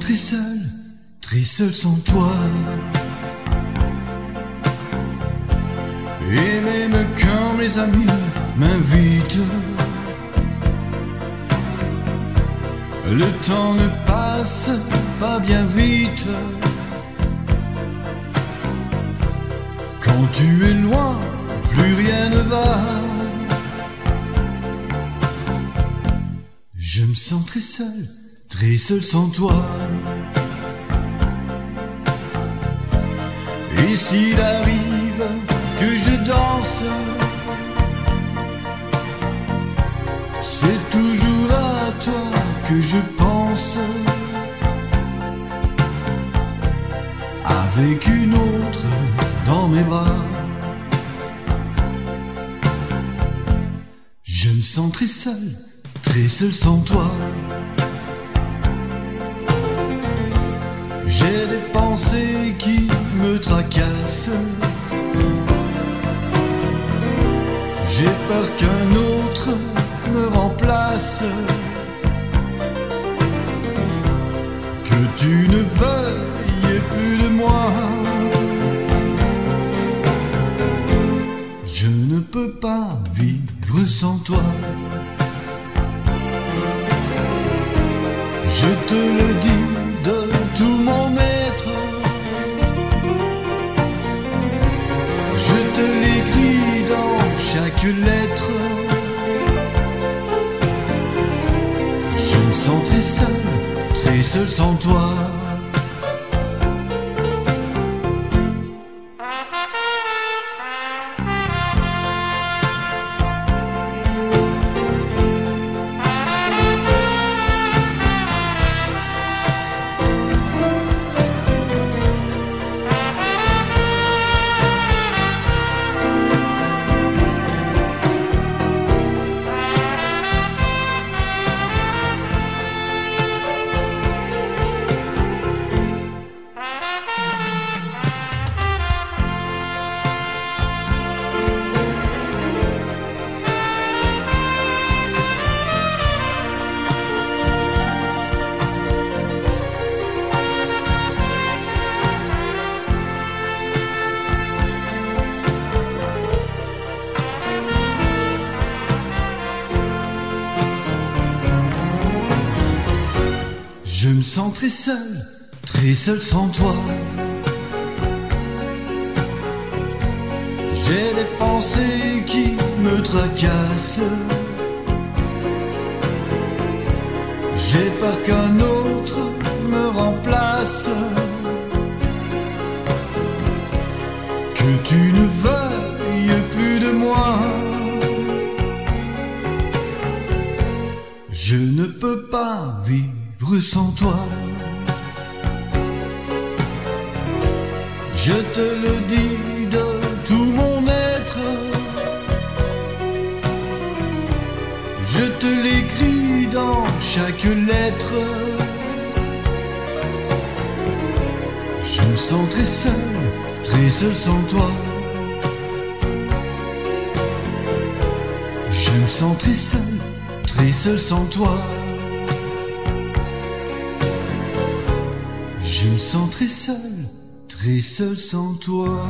très seul, très seul sans toi. Et même quand mes amis m'invitent, le temps ne passe pas bien vite. Quand tu es loin, plus rien ne va. Je me sens très seul, très seul sans toi. Et s'il arrive que je danse, c'est toujours à toi que je pense. Avec une autre dans mes bras. Je me sens très seul, très seul sans toi. J'ai des pensées qui me tracassent. J'ai peur qu'un autre me remplace. Que tu ne veuilles plus de moi. Je ne peux pas vivre sans toi. Je te le dis Je me sens très seul, très seul sans toi. Je me sens très seul, très seul sans toi. J'ai des pensées qui me tracassent. J'ai peur qu'un autre me remplace. Que tu ne veuilles plus de moi. Je ne peux pas vivre sans toi. Je te le dis de tout mon être. Je te l'écris dans chaque lettre. Je me sens très seul, très seul sans toi. Je me sens très seul, très seul sans toi. Je me sens très seul, très seul sans toi.